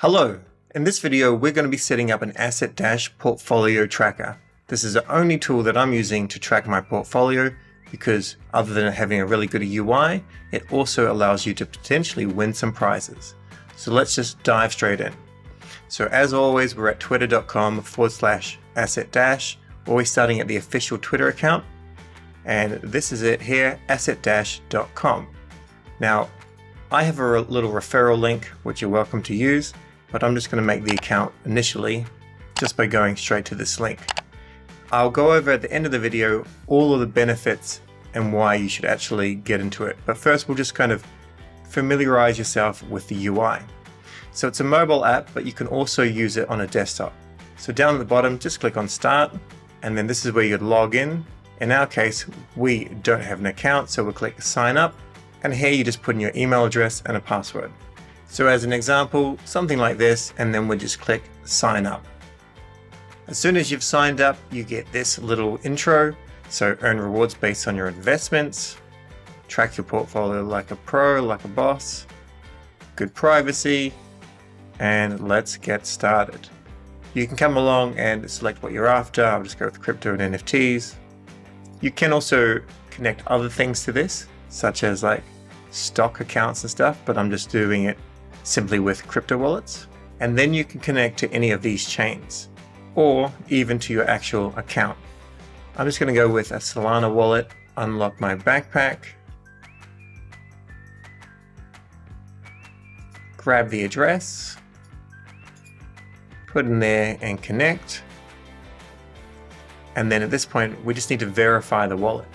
Hello, in this video we're going to be setting up an Asset Dash portfolio tracker. This is the only tool that I'm using to track my portfolio because other than having a really good UI, it also allows you to potentially win some prizes. So let's just dive straight in. So as always, we're at twitter.com forward slash asset dash, always starting at the official Twitter account. And this is it here, asset-dash.com. Now, I have a little referral link, which you're welcome to use but I'm just going to make the account initially just by going straight to this link. I'll go over at the end of the video all of the benefits and why you should actually get into it. But first we'll just kind of familiarize yourself with the UI. So it's a mobile app, but you can also use it on a desktop. So down at the bottom, just click on start, and then this is where you'd log in. In our case, we don't have an account, so we'll click sign up, and here you just put in your email address and a password. So as an example, something like this, and then we just click sign up. As soon as you've signed up, you get this little intro. So earn rewards based on your investments, track your portfolio like a pro, like a boss, good privacy, and let's get started. You can come along and select what you're after. I'll just go with crypto and NFTs. You can also connect other things to this, such as like stock accounts and stuff, but I'm just doing it simply with crypto wallets. And then you can connect to any of these chains or even to your actual account. I'm just going to go with a Solana wallet, unlock my backpack, grab the address, put in there and connect. And then at this point, we just need to verify the wallet.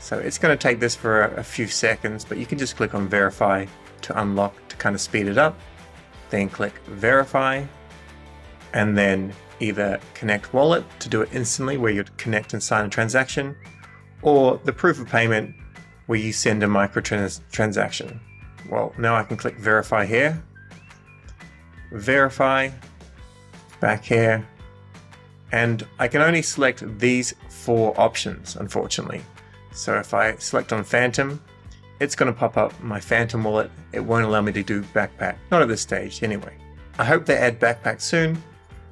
So it's going to take this for a, few seconds, but you can just click on verify to unlock kind of speed it up. Then click verify and then either connect wallet to do it instantly where you'd connect and sign a transaction or the proof of payment where you send a micro transaction. Well, now I can click verify here, verify, back here, and I can only select these four options, unfortunately. So if I select on Phantom, it's going to pop up my Phantom wallet. It won't allow me to do backpack. Not at this stage, anyway. I hope they add backpack soon,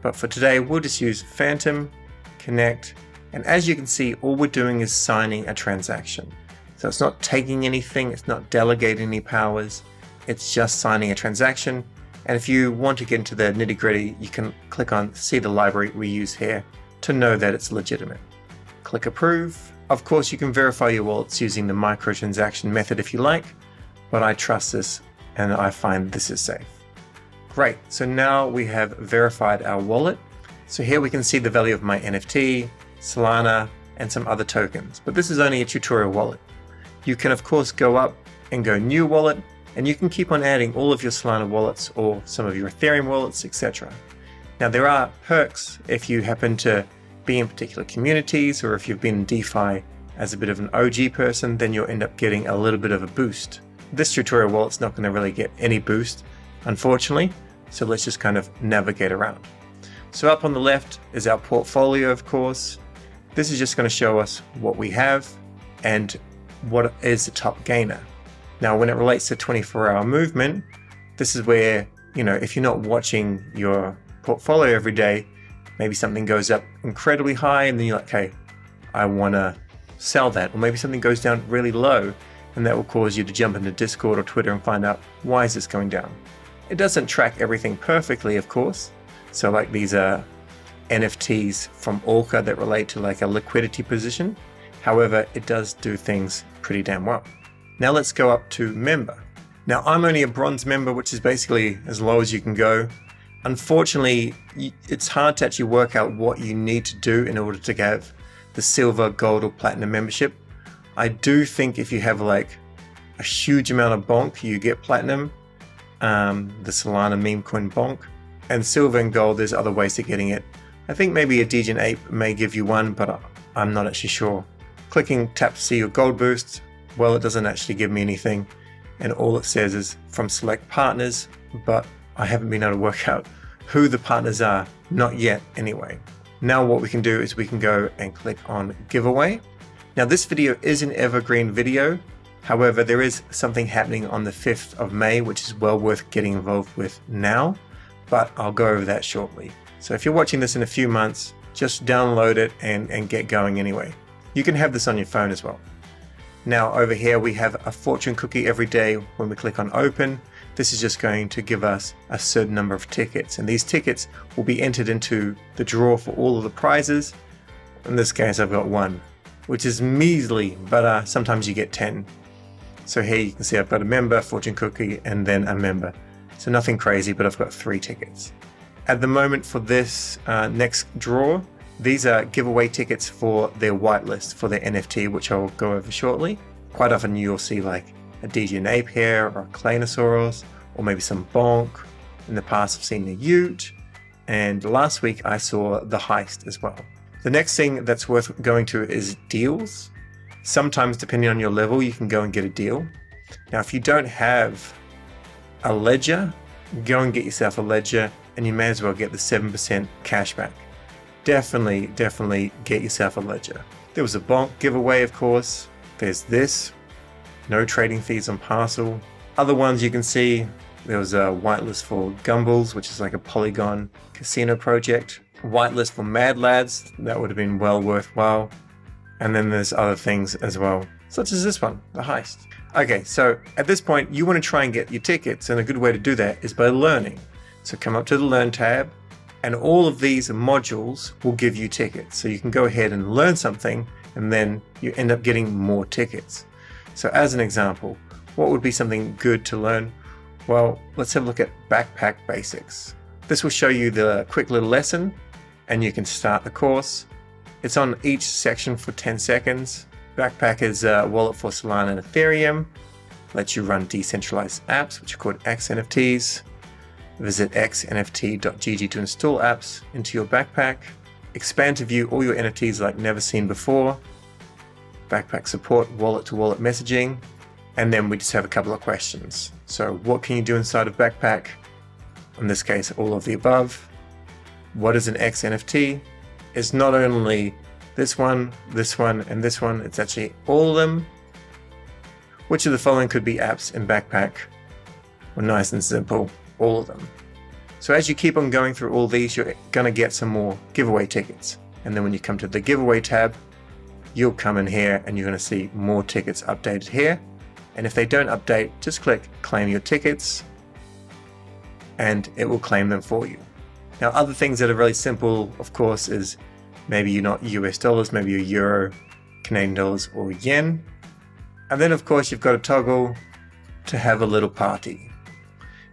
but for today, we'll just use Phantom, connect, and as you can see, all we're doing is signing a transaction. So it's not taking anything, it's not delegating any powers, it's just signing a transaction. And if you want to get into the nitty gritty, you can click on see the library we use here to know that it's legitimate. Click approve, of course, you can verify your wallets using the microtransaction method if you like, but I trust this and I find this is safe. Great, so now we have verified our wallet. So here we can see the value of my NFT, Solana, and some other tokens, but this is only a tutorial wallet. You can of course go up and go new wallet, and you can keep on adding all of your Solana wallets or some of your Ethereum wallets, etc. Now there are perks if you happen to be in particular communities, or if you've been in DeFi as a bit of an OG person, then you'll end up getting a little bit of a boost. This tutorial wallet's not going to really get any boost, unfortunately, so let's just kind of navigate around. So up on the left is our portfolio, of course. This is just going to show us what we have and what is the top gainer. Now, when it relates to 24 hour movement, this is where, you know, if you're not watching your portfolio every day, maybe something goes up incredibly high and then you're like, okay, I want to sell that. Or maybe something goes down really low and that will cause you to jump into Discord or Twitter and find out why is this going down. It doesn't track everything perfectly, of course. So like these are NFTs from Orca that relate to like a liquidity position. However, it does do things pretty damn well. Now let's go up to member. Now I'm only a bronze member, which is basically as low as you can go. Unfortunately, it's hard to actually work out what you need to do in order to have the silver, gold, or platinum membership. I do think if you have like a huge amount of bonk, you get platinum, um, the Solana meme coin bonk, and silver and gold, there's other ways to getting it. I think maybe a Degen Ape may give you one, but I'm not actually sure. Clicking tap to see your gold boost, well, it doesn't actually give me anything, and all it says is from select partners, but I haven't been able to work out who the partners are, not yet anyway. Now what we can do is we can go and click on giveaway. Now this video is an evergreen video. However, there is something happening on the 5th of May, which is well worth getting involved with now. but I'll go over that shortly. So if you're watching this in a few months, just download it and, and get going anyway. You can have this on your phone as well. Now over here we have a fortune cookie every day when we click on open. This is just going to give us a certain number of tickets and these tickets will be entered into the draw for all of the prizes. In this case I've got one, which is measly, but uh, sometimes you get 10. So here you can see I've got a member, fortune cookie, and then a member. So nothing crazy, but I've got three tickets. At the moment for this uh, next draw, these are giveaway tickets for their whitelist for their NFT, which I'll go over shortly. Quite often you'll see like a Degen Ape or a Claynosaurus, or maybe some Bonk. In the past I've seen the Ute, and last week I saw the Heist as well. The next thing that's worth going to is deals. Sometimes, depending on your level, you can go and get a deal. Now, if you don't have a ledger, go and get yourself a ledger and you may as well get the 7% cashback. Definitely, definitely get yourself a ledger. There was a bonk giveaway, of course. There's this. No trading fees on Parcl. Other ones you can see, there was a whitelist for Gumballs, which is like a Polygon casino project. Whitelist for Mad Lads, that would have been well worthwhile. And then there's other things as well, such as this one, the heist. Okay, so at this point, you want to try and get your tickets, and a good way to do that is by learning. So come up to the Learn tab, and all of these modules will give you tickets. So you can go ahead and learn something, and then you end up getting more tickets. So as an example, what would be something good to learn? Well, let's have a look at Backpack Basics. This will show you the quick little lesson, and you can start the course. It's on each section for 10 seconds. Backpack is a wallet for Solana and Ethereum. Lets you run decentralized apps, which are called XNFTs. Visit xnft.gg to install apps into your backpack. Expand to view all your NFTs like never seen before. Backpack support wallet to wallet messaging. And then we just have a couple of questions. So, what can you do inside of Backpack? In this case, all of the above. What is an XNFT? is not only this one, this one, and this one, it's actually all of them. Which of the following could be apps in Backpack? Well, nice and simple, all of them. So as you keep on going through all these, you're going to get some more giveaway tickets. And then when you come to the giveaway tab, you'll come in here and you're going to see more tickets updated here. And if they don't update, just click claim your tickets and it will claim them for you. Now, other things that are really simple, of course, is maybe you're not US dollars, maybe you're euro, Canadian dollars, or yen. And then, of course, you've got a toggle to have a little party.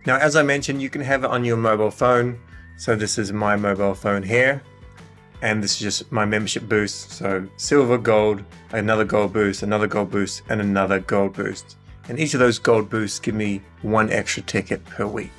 Now, as I mentioned, you can have it on your mobile phone. So this is my mobile phone here. And this is just my membership boost. So silver, gold, another gold boost, another gold boost, and another gold boost. And each of those gold boosts give me one extra ticket per week.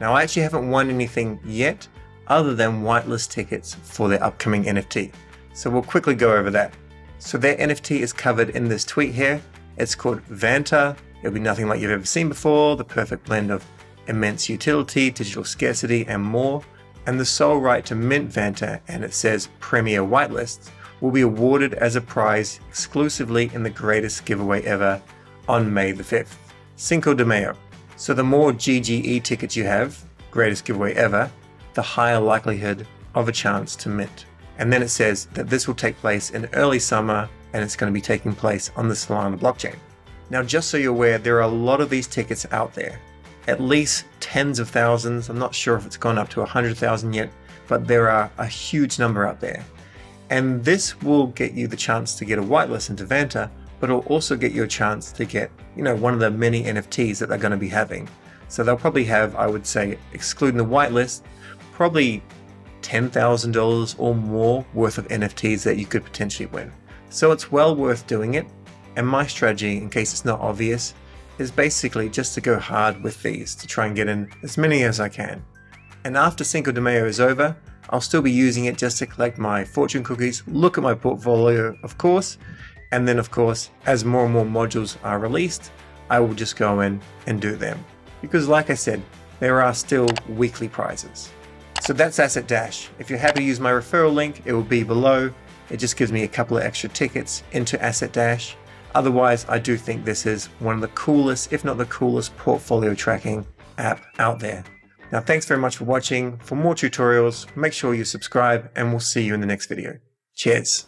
Now, I actually haven't won anything yet other than whitelist tickets for their upcoming NFT. So we'll quickly go over that. So their NFT is covered in this tweet here. It's called Vanta. It'll be nothing like you've ever seen before, the perfect blend of immense utility, digital scarcity, and more. And the sole right to mint Vanta, and it says Premier Whitelist, will be awarded as a prize exclusively in the greatest giveaway ever on May the 5th. Cinco de Mayo. So the more GGE tickets you have, greatest giveaway ever, the higher likelihood of a chance to mint. And then it says that this will take place in early summer and it's going to be taking place on the Solana blockchain. Now, just so you're aware, there are a lot of these tickets out there. At least tens of thousands. I'm not sure if it's gone up to 100,000 yet, but there are a huge number out there. And this will get you the chance to get a whitelist into Vanta, but it'll also get you a chance to get, you know, one of the many NFTs that they're going to be having. So they'll probably have, I would say, excluding the whitelist, probably $10,000 or more worth of NFTs that you could potentially win. So it's well worth doing it. And my strategy, in case it's not obvious, is basically just to go hard with these to try and get in as many as I can. And after Cinco de Mayo is over, I'll still be using it just to collect my fortune cookies, look at my portfolio, of course, and then, of course, as more and more modules are released, I will just go in and do them. Because, like I said, there are still weekly prizes. So that's Asset Dash. If you're happy to use my referral link, it will be below. It just gives me a couple of extra tickets into Asset Dash. Otherwise, I do think this is one of the coolest, if not the coolest, portfolio tracking app out there. Now, thanks very much for watching. For more tutorials, make sure you subscribe and we'll see you in the next video. Cheers.